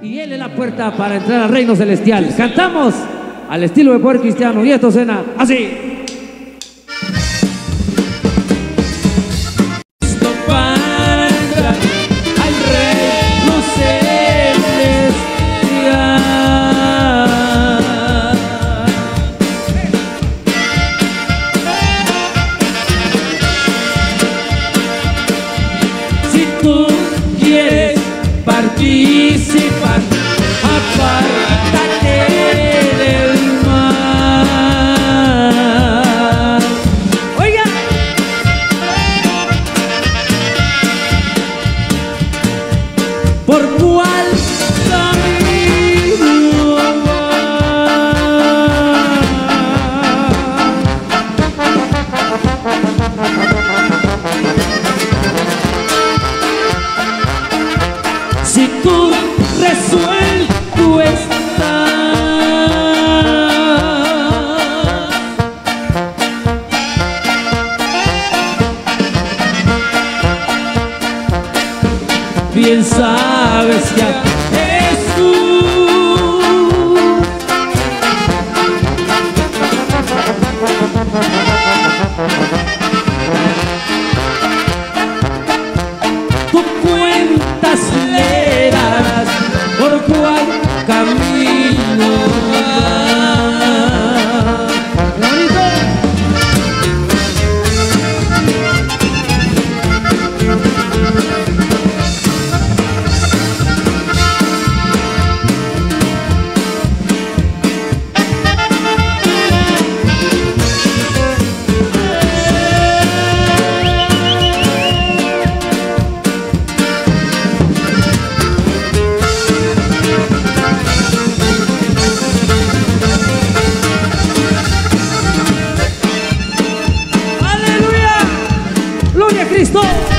Y él es la puerta para entrar al reino celestial. Cantamos al estilo de poder cristiano y esto suena así. ¿Por cuál camino vas? Si tú resuelto Bien sabes que 哦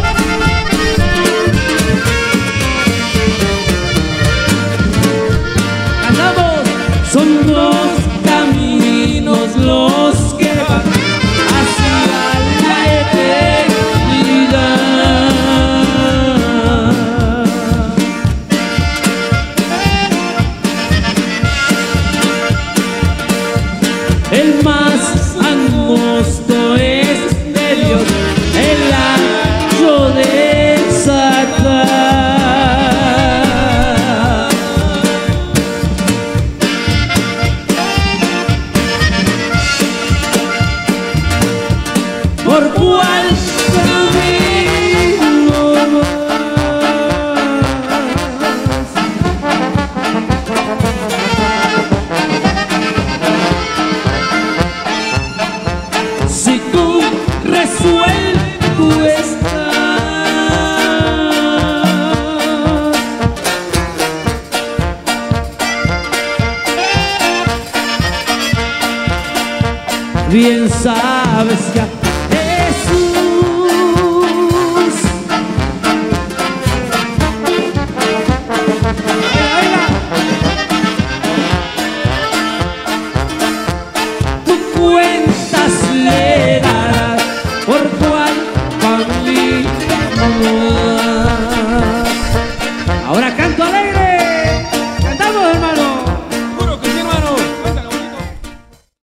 ¿Por cuál camino vas? Si tú resuelto estás Bien sabes que tu cuento